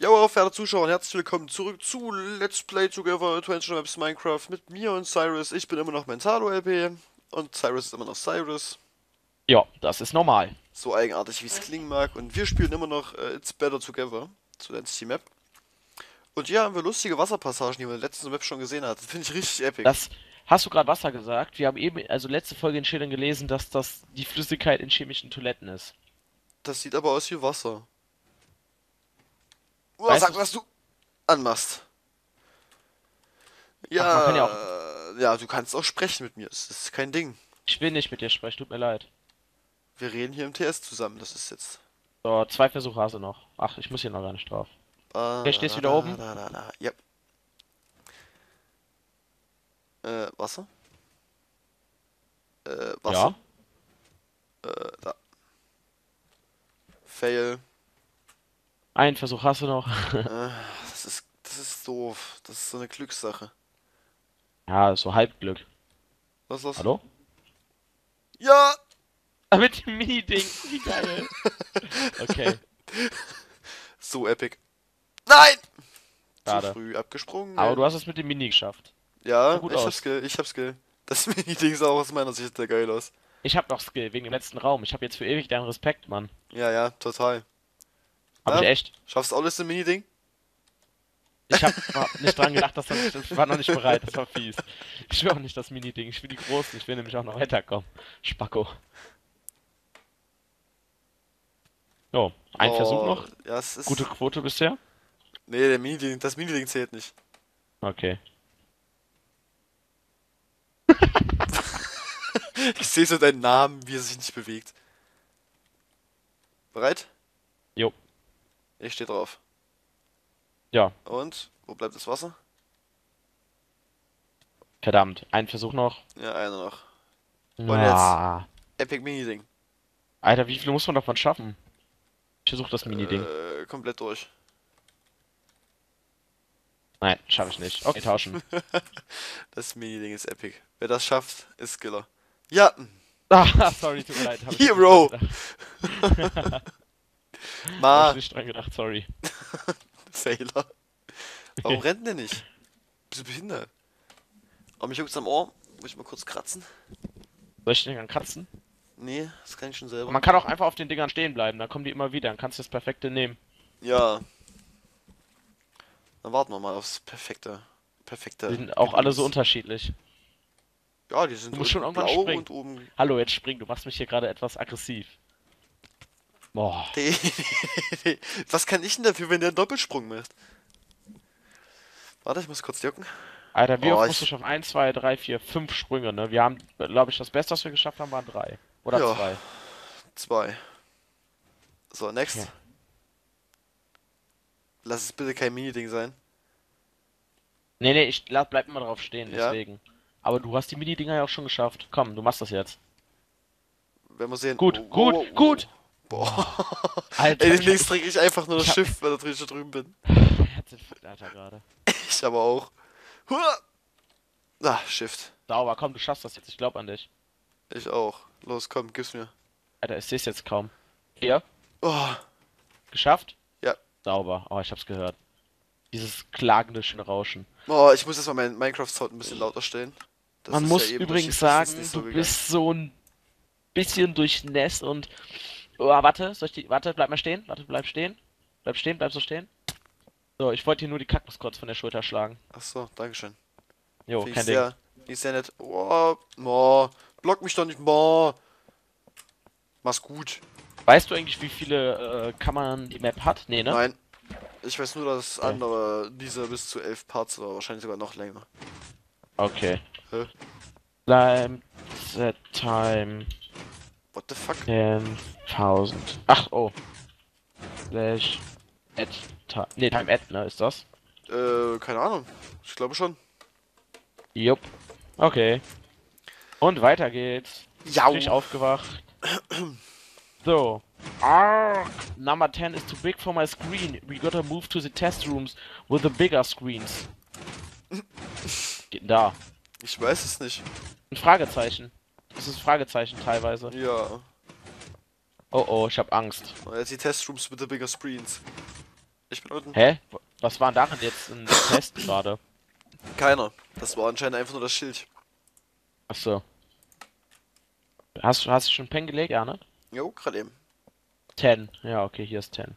Jo, verehrte Zuschauer und herzlich willkommen zurück zu Let's Play Together Adventure Maps Minecraft mit mir und Cyrus. Ich bin immer noch Mentalo LP und Cyrus ist immer noch Cyrus. Ja, das ist normal. So eigenartig wie es klingen mag. Und wir spielen immer noch äh, It's Better Together, zu Let's Map. Und hier haben wir lustige Wasserpassagen, die man in der letzten Map schon gesehen hat. Finde ich richtig epic. Das hast du gerade Wasser gesagt. Wir haben eben, also letzte Folge in Schildern gelesen, dass das die Flüssigkeit in chemischen Toiletten ist. Das sieht aber aus wie Wasser. Oh, Weißt sag, du- was du anmachst. Ja, man kann ja ja, du kannst auch sprechen mit mir. Das ist kein Ding. Ich will nicht mit dir sprechen, tut mir leid. Wir reden hier im TS zusammen. Das ist jetzt. So, zwei Versuche hast du noch. Ach, ich muss hier noch gar nicht drauf. Okay, stehst wieder oben? Da, da, da. Ja. Äh, Wasser? Äh, Wasser? Äh, da. Fail. Einen Versuch hast du noch. äh, das ist, das ist doof. Das ist so eine Glückssache. ja, so Halbglück. Was ist das? Hallo? Ja! Ah, mit dem Mini-Ding. Wie geil. Okay, So epic. Nein! Schade. Zu früh abgesprungen. aber du hast es mit dem Mini geschafft. Ja, gut ich hab. Skill, ich hab Skill. Das Mini-Ding sah auch aus meiner Sicht sehr geil aus. Ich hab noch Skill wegen dem letzten Raum. Ich hab jetzt für ewig deinen Respekt, Mann. Ja, ja, total. Hab Ja. ich echt. Schaffst du alles im Mini-Ding? Ich hab nicht dran gedacht, dass das, ich war noch nicht bereit, das war fies. Ich will auch nicht das Mini-Ding, ich will die großen, ich will nämlich auch noch weiterkommen. Spacko. So, ein Oh, Versuch noch. Ja, es ist. Gute Quote bisher. Nee, der Mini-Ding, das Mini-Ding zählt nicht. Okay. Ich sehe so deinen Namen, wie er sich nicht bewegt. Bereit? Ich stehe drauf. Ja, Und? Wo bleibt das Wasser? verdammt. Ein Versuch noch. Ja, einer noch. Und Ah. Epic Mini-Ding. Alter, wie viele muss man davon schaffen? Ich versuche das Mini-Ding. Äh, komplett durch. Nein, schaffe ich nicht. Okay, tauschen. Das Mini-Ding ist epic. Wer das schafft, ist Skiller. Ja, ah, sorry, tut mir leid. Hero. gedacht. Hab Ma, ich nicht dran gedacht, sorry. Failer. Warum rennt der nicht? Bist du behindert? Oh, mich juckt's am Ohr. Muss ich mal kurz kratzen? Soll ich den dann kratzen? Nee, das kann ich schon selber. Man kann auch einfach auf den Dingern stehen bleiben, dann kommen die immer wieder, dann kannst du das perfekte nehmen. Ja. Dann warten wir mal aufs perfekte. Perfekte. Die sind auch alle so unterschiedlich. Ja, die sind Du musst schon irgendwann springen. und oben. Hallo, jetzt spring, du machst mich hier gerade etwas aggressiv. Boah. Was kann ich denn dafür, wenn der einen Doppelsprung macht? Warte, ich muss kurz jucken. Alter, wie Oh, oft musst du ich- schaffen? 1, 2, 3, 4, 5 Sprünge, ne? Wir haben, glaube ich, das Beste, was wir geschafft haben, waren drei. Oder Ja. zwei. Zwei. So, next. Ja. Lass es bitte kein Mini-Ding sein. Nee, nee, ich la- bleib immer drauf stehen, Ja. deswegen. Aber du hast die Mini-Dinger ja auch schon geschafft. Komm, du machst das jetzt. Werden wir sehen. Gut, Oh, gut, oh, oh. gut! Boah. Alter, Ey, demnächst trinke ich einfach nur das Schiff, weil ich da drüben bin. Alter, gerade. Ich aber auch. Hua! Ah, Shift. Sauber, komm, du schaffst das jetzt, ich glaub an dich. Ich auch. Los, komm, gib's mir. Alter, ich seh's jetzt kaum. Hier, Oh, geschafft? Ja. Sauber. Oh, ich hab's gehört. Dieses klagende schöne Rauschen. oh ich muss jetzt mal meinen Minecraft-Sound ein bisschen lauter stellen. Das Man muss ja eben übrigens sagen, so du gegangen. bist so ein bisschen durchnässt und. Oh, warte, soll ich die. Warte, bleib mal stehen. Warte, bleib stehen. Bleib stehen, bleib so stehen. So, ich wollte hier nur die Kaktus kurz von der Schulter schlagen. Ach so, dankeschön. Jo, ich kein Ding. sehr, finde ich sehr nett. Oh, oh, block mich doch nicht, oh. Mach's gut. Weißt du eigentlich, wie viele äh, Kammern die Map hat? Nee, ne? Nein. Ich weiß nur, dass Okay. andere diese bis zu elf Parts oder wahrscheinlich sogar noch länger. Okay. Hä? Time, set time What the fuck? 10.000. Ach, oh. Slash time. Nee, time add, ne? Ist das? Äh, keine Ahnung. Ich glaube schon. Jupp. Okay. Und weiter geht's. Jau. Frisch aufgewacht. So. Arrgh. Number 10 is too big for my screen. We gotta move to the test rooms with the bigger screens. Geht denn da. Ich weiß es nicht. Ein Fragezeichen. Das ist ein Fragezeichen teilweise. Ja. Oh oh, ich hab Angst. Und jetzt die Testrooms mit the bigger screens. Ich bin unten. Hä? Was war denn darin jetzt ein Test gerade? Keiner. Das war anscheinend einfach nur das Schild. Achso. Hast, du- hast du schon Pen gelegt? Ja, ne? Jo, gerade eben. 10. Ja, okay, hier ist 10.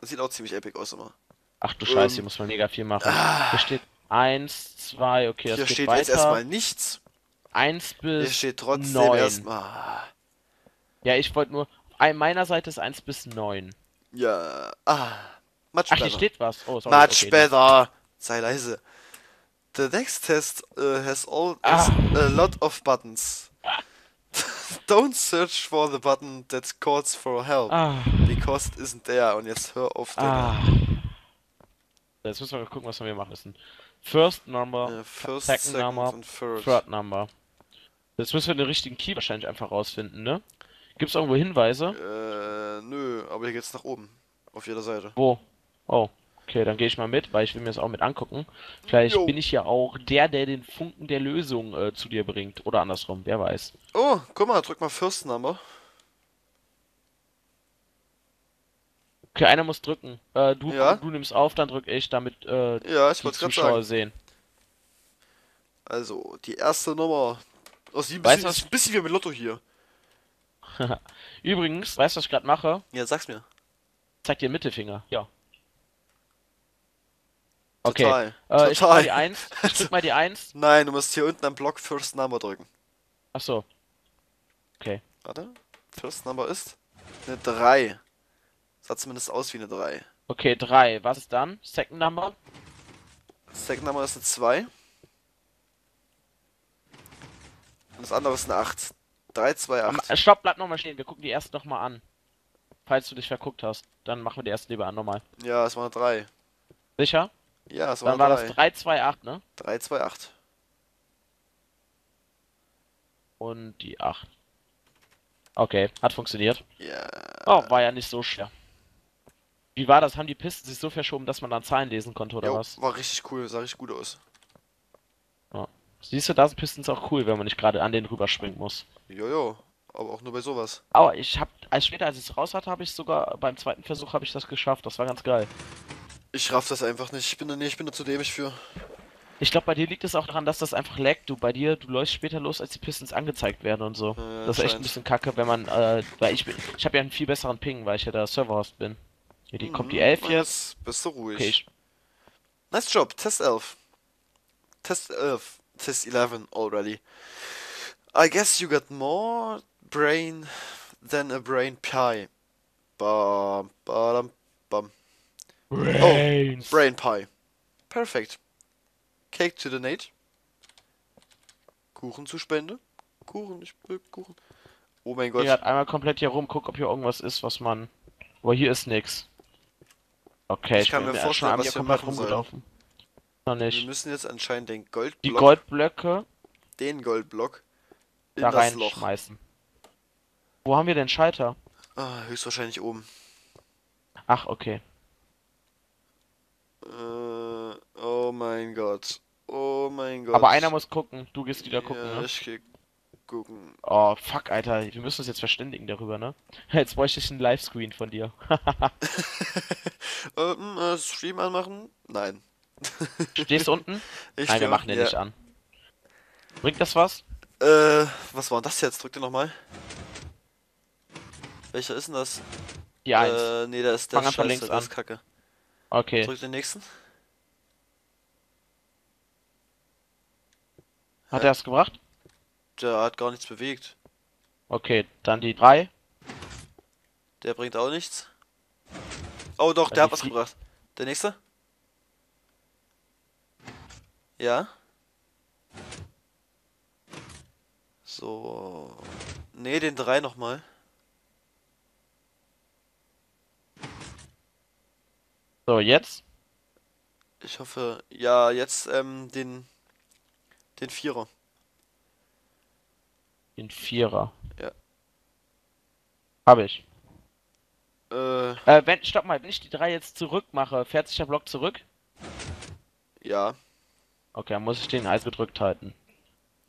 Das sieht auch ziemlich epic aus immer. Ach du Scheiße, hier Ähm. muss man mega viel machen. Hier steht 1, 2, okay, das Hier steht weiter. jetzt erstmal nichts. 1 Hier bis steht trotzdem 9. erstmal. Ja, ich wollte nur. Ein, meiner Seite ist 1 bis 9. Ja. Ah. Much Ach, better. hier steht was. Oh, sorry. Much okay, better. Sei leise. The next test uh, has all Ah. a lot of buttons. Don't search for the button that calls for help. Ah, Because it isn't there. Und jetzt hör auf deine ah. Jetzt müssen wir gucken, was wir machen müssen. First number, äh, First, Second Second number, Third. third number. Jetzt müssen wir den richtigen Key wahrscheinlich einfach rausfinden, ne? Gibt's irgendwo Hinweise? Äh, nö, aber hier geht's nach oben. Auf jeder Seite. Wo? Oh, okay, dann gehe ich mal mit, weil ich will mir das auch mit angucken. Vielleicht Jo. bin ich ja auch der, der den Funken der Lösung äh, zu dir bringt. Oder andersrum, wer weiß. Oh, guck mal, drück mal First Number. Okay, einer muss drücken. Äh, du, Ja. du nimmst auf, dann drück ich, damit äh, Ja, ich die Zuschauer sagen. sehen. Also, die erste Nummer. Sieht ein Weißt bisschen, was- ist ein bisschen wie mit Lotto hier. Übrigens, weißt du, was ich gerade mache? Ja, sag's mir. Zeig dir den Mittelfinger. Ja. Okay. Total. Äh, ich drück mal Total. die 1. Ich drück mal die 1. Nein, du musst hier unten am Block First Number drücken. Achso. Okay. Warte. First Number ist eine 3. Sah zumindest aus wie eine 3. Okay, 3. Was ist dann? Second Number? Second Number ist eine 2. Und das andere ist eine 8. 3, 2, Am- 8. äh, Stopp, bleib nochmal stehen. Wir gucken die erste nochmal an. Falls du dich verguckt hast, dann machen wir die erste lieber an nochmal. Ja, es war eine 3. Sicher? Ja, es war Dann war eine das 3. 3, 2, 8, ne? 3, 2, 8. Und die 8. Okay, hat funktioniert. Ja. Oh, war ja nicht so schwer. Wie war das? Haben die Pisten sich so verschoben, dass man dann Zahlen lesen konnte, oder Jo, was? war richtig cool, sah richtig gut aus. Siehst du, da sind Pistons auch cool, wenn man nicht gerade an den rüberspringen muss. Jojo, aber auch nur bei sowas. Aber ich hab, als später, als ich es raus hatte, habe ich sogar, beim zweiten Versuch habe ich das geschafft. Das war ganz geil. Ich raff das einfach nicht. Ich bin da, nee, ich bin da zu dämlich für. Ich glaube, bei dir liegt es auch daran, dass das einfach laggt. Du, bei dir, du läufst später los, als die Pistons angezeigt werden und so. Äh, das ist echt ein bisschen kacke, wenn man, äh, weil ich bin, ich habe ja einen viel besseren Ping, weil ich ja der Serverhost bin. Hier, die, kommt die Mhm, 11 jetzt. jetzt Bist du ruhig. Okay, ich, Nice job, Test 11. Test 11. Test 11 already. I guess you got more brain than a brain pie. Bam, badam, bam. Brains. Brain pie. Perfect. Cake to donate. Kuchen zu Spende. Kuchen, ich will Kuchen. Oh mein Gott. Halt einmal komplett hier rum, guck, ob hier irgendwas ist, was man. Aber hier ist nix. Okay, Ich kann bin mir vorstellen, was wir komplett machen rumgelaufen. Noch Wir nicht. müssen jetzt anscheinend den Die Goldblock, Goldblöcke den Goldblock, in da reinschmeißen. Wo haben wir den Schalter? Ah, höchstwahrscheinlich oben. Ach, okay. Äh, oh mein Gott. Oh mein Gott. Aber einer muss gucken. Du gehst wieder gucken, ja, ne? ich geh gucken. Oh, fuck, Alter. Wir müssen uns jetzt verständigen darüber, ne? Jetzt bräuchte ich einen Livescreen von dir. Ähm, äh, Stream anmachen? Nein. Stehst du unten? Ich Nein, wir machen den ja. nicht an. Bringt das was? Äh, was war denn das jetzt? Drück den nochmal. Welcher ist denn das? Die 1. Äh, nee, der ist der Fang Scheiße, links an. ist kacke. okay. Drück den nächsten. Hat Hä? er es gebracht? Der hat gar nichts bewegt. Okay, dann die 3. Der bringt auch nichts. Oh doch, Ja, der hat was gebracht. Der nächste? Ja. So. Nee, den drei nochmal. So, jetzt? Ich hoffe, ja, jetzt ähm, den den Vierer. Den Vierer. Ja. Habe ich. Äh, Äh, wenn, stopp mal, wenn ich die 3 jetzt zurück mache, fährt sich der Block zurück? ja. Okay, dann muss ich den Eis gedrückt halten.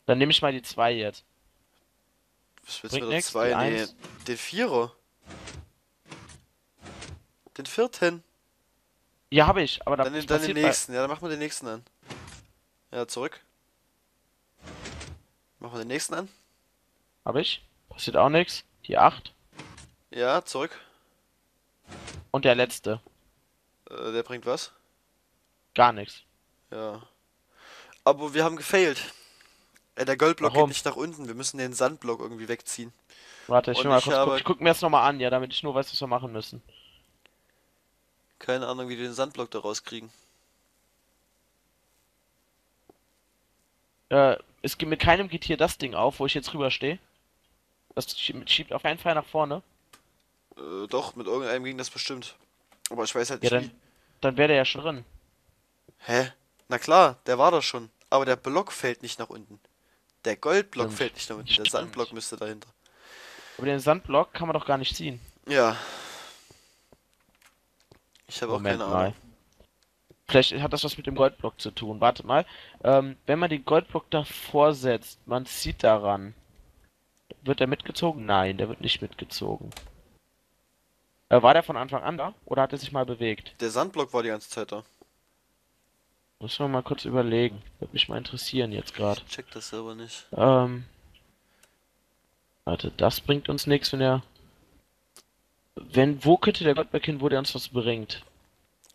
Dann nehme ich mal die 2 jetzt. Was willst du mit der nix, zwei? die Nee, Eins. den Vierer. Den vierten. Ja, habe ich, aber da Dann den, dann den nächsten. Ja, dann machen wir den nächsten an. Ja, zurück. Machen wir den nächsten an. Hab ich. Passiert auch nichts. Hier 8. Ja, zurück. Und der letzte. Äh, der bringt was? Gar nichts. Ja. Aber wir haben gefailt. Äh, der Goldblock Warum? geht nicht nach unten. Wir müssen den Sandblock irgendwie wegziehen. Warte, ich will mal ich kurz habe- gucken. Ich gucke mir das nochmal an, ja, damit ich nur weiß, was wir machen müssen. Keine Ahnung, wie wir den Sandblock da rauskriegen. Äh, es geht mit keinem geht hier das Ding auf, wo ich jetzt rüber stehe. Das schie- schiebt auf keinen Fall nach vorne. Äh, doch, mit irgendeinem ging das bestimmt. Aber ich weiß halt Ja, nicht dann, dann wäre der ja schon drin. Hä? Na klar, der war da schon. Aber der Block fällt nicht nach unten. Der Goldblock Stimmt. fällt nicht nach unten. Der. Sandblock müsste dahinter. Aber den Sandblock kann man doch gar nicht ziehen. Ja. Ich habe auch keine mal. Ahnung. Vielleicht hat das was mit dem Goldblock zu tun. Wartet mal. Ähm, wenn man den Goldblock davor setzt, man zieht daran. Wird der mitgezogen? Nein, der wird nicht mitgezogen. Äh, war der von Anfang an da? Oder hat er sich mal bewegt? Der Sandblock war die ganze Zeit da. Muss man mal kurz überlegen. Würde mich mal interessieren jetzt gerade. Ich check das selber nicht. Ähm. Warte, das bringt uns nichts, wenn er. Wenn, wo könnte der Goldblock hin, wo der uns was bringt?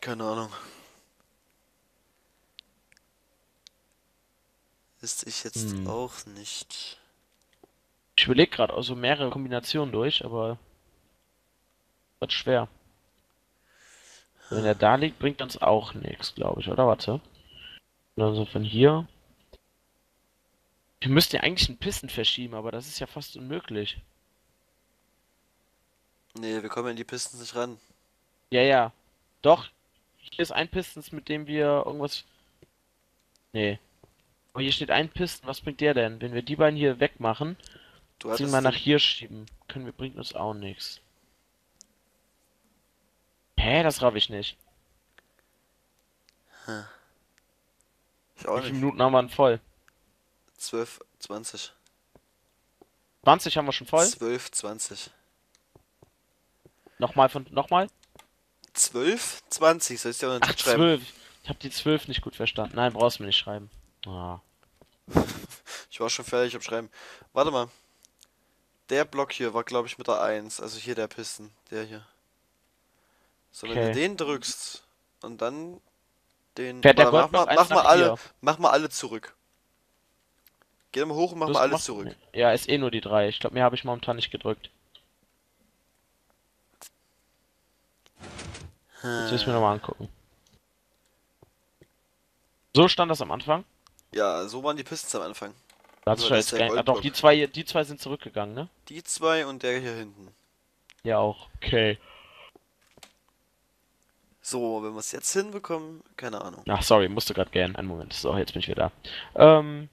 Keine Ahnung. Wüsste ich jetzt Hm. auch nicht. Ich überlege gerade also mehrere Kombinationen durch, aber wird schwer. Wenn er da liegt, bringt uns auch nichts, glaube ich, oder? Warte. Also von hier. Wir müssten ja eigentlich einen Pisten verschieben, aber das ist ja fast unmöglich. Nee, wir kommen in die Pistons nicht ran. Ja, ja. Doch. Hier ist ein Pistons, mit dem wir irgendwas. Nee. Aber hier steht ein Pisten, was bringt der denn? Wenn wir die beiden hier wegmachen, Du hattest wir nach hier schieben. Können wir, bringt uns auch nichts. Hä, das raff ich nicht. Ich auch Wie viele nicht. Minuten haben wir denn voll? 12, 20. 20 haben wir schon voll? 12, 20. Nochmal von, nochmal? 12, 20. Soll ich dir auch Ach, nicht schreiben? 12. Ich hab die 12 nicht gut verstanden. Nein, brauchst du mir nicht schreiben. Ah. Ich war schon fertig am Schreiben. Warte mal. Der Block hier war, glaube ich, mit der 1. Also hier der Pisten. Der hier. So, wenn Okay. du den drückst und dann den. Fährt der mach mal, mach mal alle. Mach mal alle zurück. Geh mal hoch und mach Du mal hast alle gemacht? zurück. Ja, ist eh nur die 3. Ich glaube, mehr habe ich momentan nicht gedrückt. Jetzt ich mir nochmal angucken. So stand das am Anfang. Ja, so waren die Pistons am Anfang. Da das jetzt ist der kein... Ah, doch, die zwei, die zwei sind zurückgegangen, ne? Die zwei und der hier hinten. Ja, auch. Okay. So, wenn wir es jetzt hinbekommen, keine Ahnung. Ach, sorry, musste gerade gern. Einen Moment. So, jetzt bin ich wieder da. Ähm.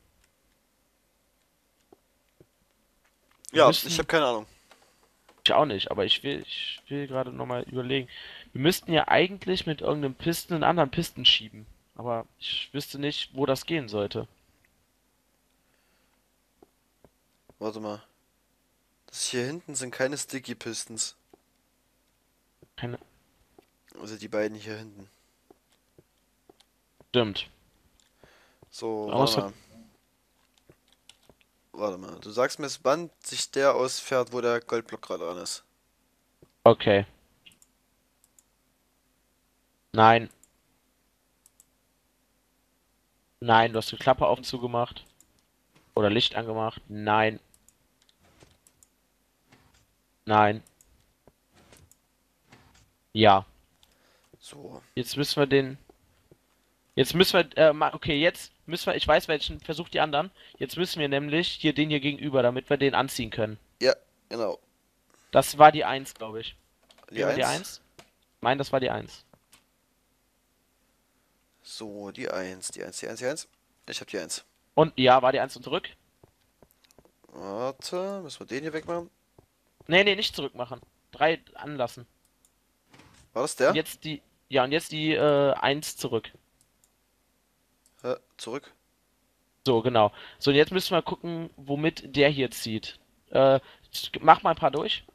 Ja, müssen- ich habe keine Ahnung. Ich auch nicht, aber ich will, ich will gerade nochmal überlegen. Wir müssten ja eigentlich mit irgendeinem Pisten einen anderen Pisten schieben. Aber ich wüsste nicht, wo das gehen sollte. Warte mal. Das hier hinten sind keine Sticky Pistons. Keine. Also die beiden hier hinten. Stimmt. So, warte mal. Warte mal. Du sagst mir, wann sich der ausfährt, wo der Goldblock gerade dran ist. Okay. Nein. Nein, du hast die Klappe auf und zugemacht. Oder Licht angemacht. Nein. Nein. Ja. So. Jetzt müssen wir den. Jetzt müssen wir. Äh, okay, jetzt müssen wir. Ich weiß welchen. Versuch die anderen. Jetzt müssen wir nämlich hier den hier gegenüber, damit wir den anziehen können. Ja, genau. Das war die 1, glaube ich. Die Gehen wir die 1. 1? Nein, das war die 1. So, die 1, die 1, die 1, die 1. Ich habe die 1. Und ja, war die 1 und zurück? Warte, müssen wir den hier wegmachen? Nee, nee, nicht zurückmachen. 3 anlassen. War das der? Und jetzt die. Ja, und jetzt die äh, 1 zurück. Hä, zurück. So, genau. So, und jetzt müssen wir gucken, womit der hier zieht. Äh, mach mal ein paar durch.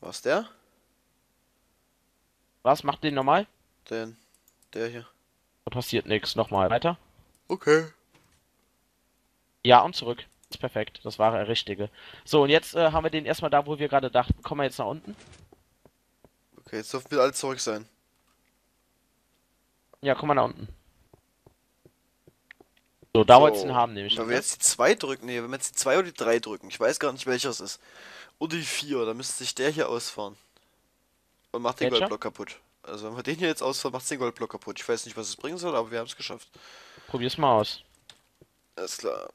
War es der? Was? Macht den normal? Den. Der hier. Da passiert nichts. Nochmal. Weiter. Okay. Ja, und zurück. Ist perfekt. Das war der richtige. So, und jetzt äh, haben wir den erstmal da, wo wir gerade dachten. Kommen wir jetzt nach unten? Okay, jetzt dürfen wir alle zurück sein. Ja, komm mal nach unten. So, da So, wolltest du ihn haben, nämlich. Wenn wir jetzt die 2 drücken, nee, wenn wir jetzt die 2 oder die 3 drücken, ich weiß gar nicht welcher es ist. Oder die 4, dann müsste sich der hier ausfahren. Und macht den Welcher? Goldblock kaputt. Also wenn wir den hier jetzt ausfahren, macht den Goldblock kaputt. Ich weiß nicht, was es bringen soll, aber wir haben es geschafft. Probier's mal aus. Alles klar.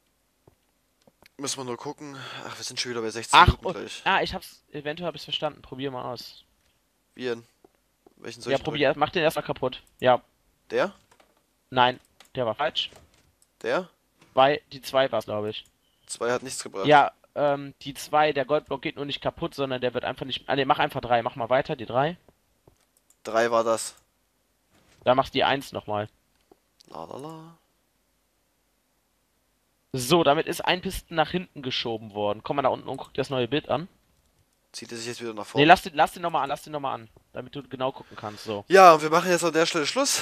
Müssen wir nur gucken. Ach, wir sind schon wieder bei 16 Ach, Minuten gleich. ah, ich hab's, eventuell hab ich's verstanden. Probier mal aus. Denn? Welchen soll Ja, ich probier, mach den erstmal kaputt. Ja? Der? nein, der war falsch. Der? Zwei, die zwei war's, glaube ich. 2 hat nichts gebracht. Ja, ähm, die zwei, der Goldblock geht nur nicht kaputt, sondern der wird einfach nicht. Ah, ne, mach einfach drei. Mach mal weiter, die drei. 3 war das. Dann machst du die eins nochmal. La la la. So, damit ist ein Pisten nach hinten geschoben worden. Komm mal da unten und guck dir das neue Bild an. Zieht er sich jetzt wieder nach Ne, vorne. lass den, lass den nochmal an, lass den nochmal an. Damit du genau gucken kannst. So. ja, und wir machen jetzt an der Stelle Schluss.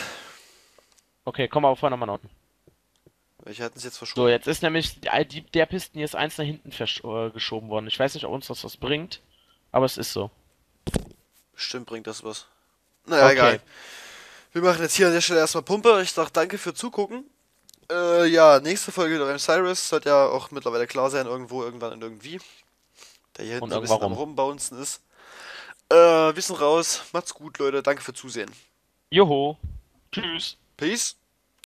Okay, komm mal vorne nochmal nach unten. Welche hatten es jetzt So, verschoben? jetzt ist nämlich die, der Pisten hier ist eins nach hinten äh, geschoben worden. Ich weiß nicht, ob uns das was bringt, aber es ist so. Bestimmt bringt das was. Naja, Okay. egal. Wir machen jetzt hier an der Stelle erstmal Pumpe. Ich sag danke für Zugucken. Äh, ja, nächste Folge wieder beim Cyrus. Sollte ja auch mittlerweile klar sein, irgendwo, irgendwann und irgendwie. Der hier hinten ein bisschen irgendwann am Rumbouncen ist. Äh, wir sind raus. Macht's gut, Leute. Danke für Zusehen. Joho. Tschüss. Peace.